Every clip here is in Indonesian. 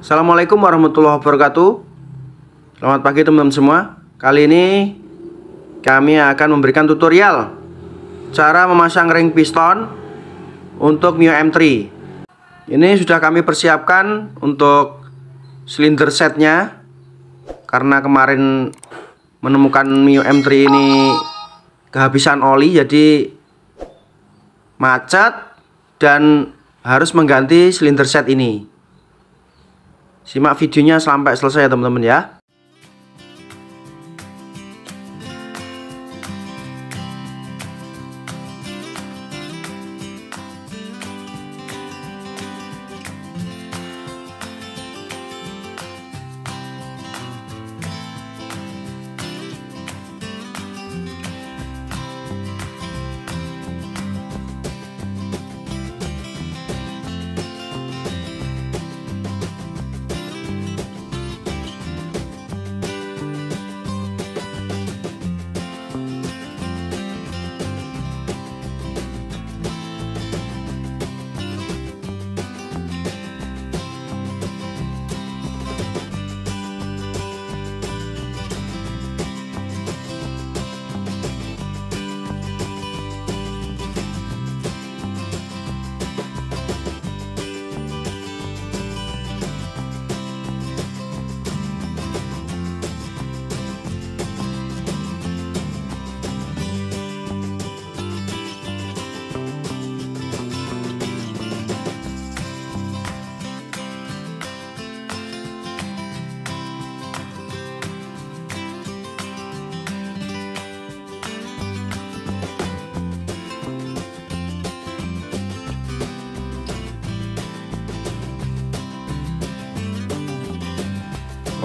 Assalamualaikum warahmatullahi wabarakatuh. Selamat pagi teman-teman semua. Kali ini kami akan memberikan tutorial Cara memasang ring piston Untuk Mio M3 Ini sudah kami persiapkan untuk silinder setnya Karena kemarin menemukan Mio M3 ini kehabisan oli Jadi macet dan harus mengganti silinder set ini Simak videonya sampai selesai ya teman-teman ya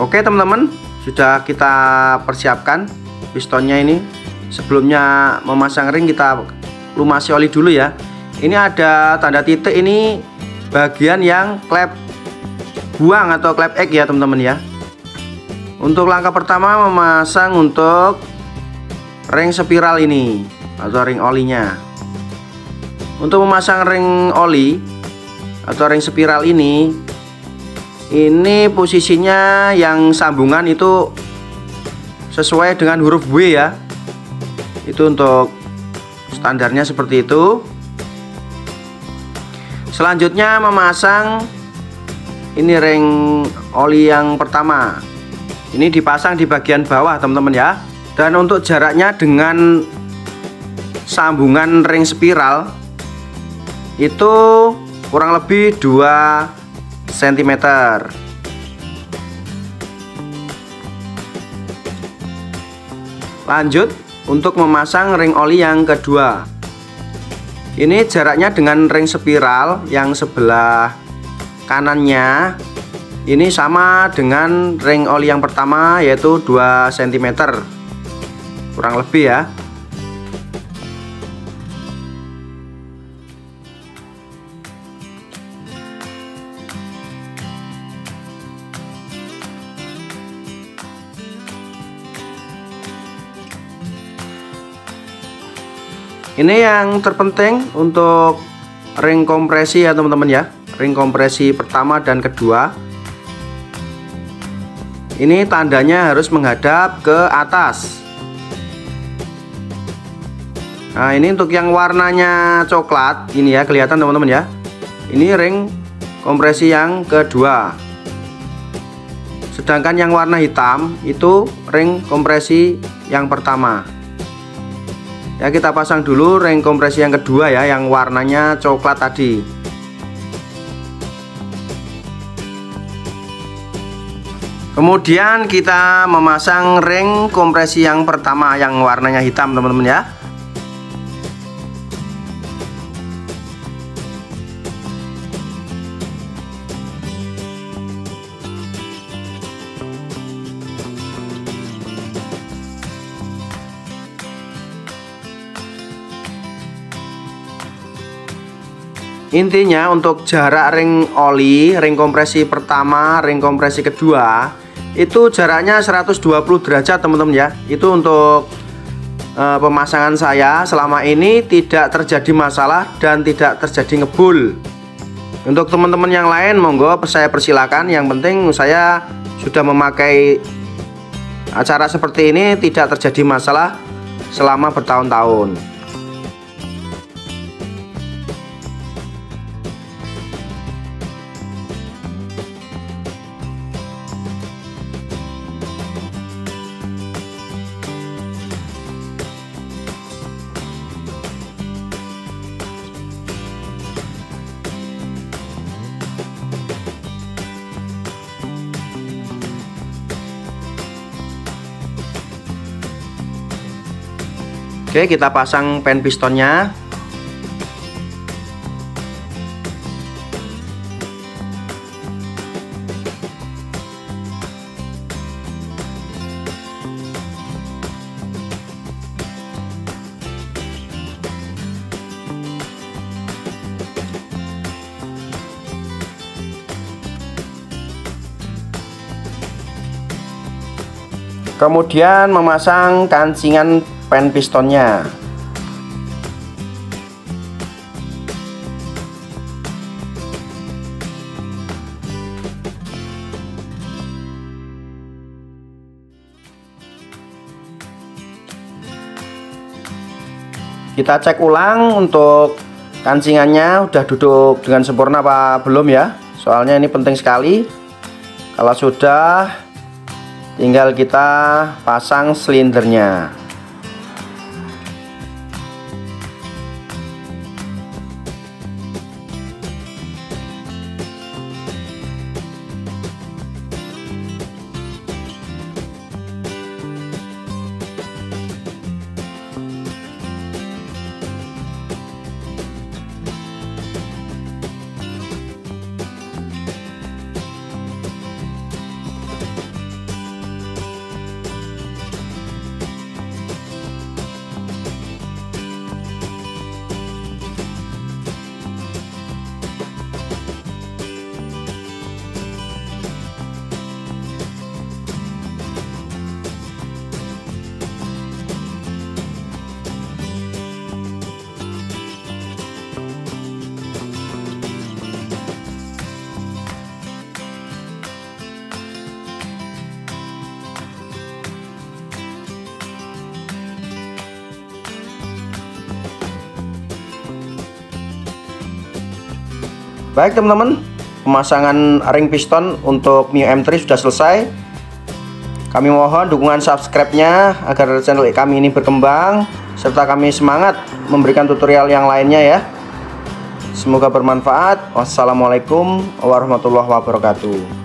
Oke teman-teman sudah kita persiapkan pistonnya ini. Sebelumnya memasang ring kita lumasi oli dulu ya. Ini ada tanda titik ini bagian yang klep buang atau klep egg ya teman-teman ya. Untuk langkah pertama memasang untuk ring spiral ini atau ring olinya. Untuk memasang ring oli atau ring spiral ini ini posisinya yang sambungan itu sesuai dengan huruf W ya. Itu untuk standarnya seperti itu. Selanjutnya memasang ini ring oli yang pertama. Ini dipasang di bagian bawah teman-teman ya. Dan untuk jaraknya dengan sambungan ring spiral itu kurang lebih 2 cm lanjut untuk memasang ring oli yang kedua. Ini jaraknya dengan ring spiral yang sebelah kanannya. Ini sama dengan ring oli yang pertama yaitu 2 cm kurang lebih ya ini yang terpenting untuk ring kompresi ya teman-teman ya. Ring kompresi pertama dan kedua. Ini tandanya harus menghadap ke atas. Nah ini untuk yang warnanya coklat ini ya kelihatan teman-teman ya. Ini ring kompresi yang kedua. Sedangkan yang warna hitam itu ring kompresi yang pertama ya kita pasang dulu ring kompresi yang kedua ya yang warnanya coklat tadi. Kemudian kita memasang ring kompresi yang pertama yang warnanya hitam teman-teman ya intinya untuk jarak ring oli ring kompresi pertama ring kompresi kedua itu jaraknya 120 derajat teman-teman ya. Itu untuk e, pemasangan saya. Selama ini tidak terjadi masalah dan tidak terjadi ngebul. Untuk teman-teman yang lain monggo saya persilakan. Yang penting saya sudah memakai acara seperti ini tidak terjadi masalah selama bertahun-tahun Oke kita pasang pen pistonnya. Kemudian memasang kancingan pen pistonnya. Kita cek ulang untuk kancingannya. Udah duduk dengan sempurna apa belum ya? Soalnya ini penting sekali. Kalau sudah tinggal kita pasang silindernya Baik teman-teman, pemasangan ring piston untuk Mio M3 sudah selesai. Kami mohon dukungan subscribe-nya agar channel kami ini berkembang serta kami semangat memberikan tutorial yang lainnya ya. Semoga bermanfaat. Wassalamualaikum warahmatullahi wabarakatuh.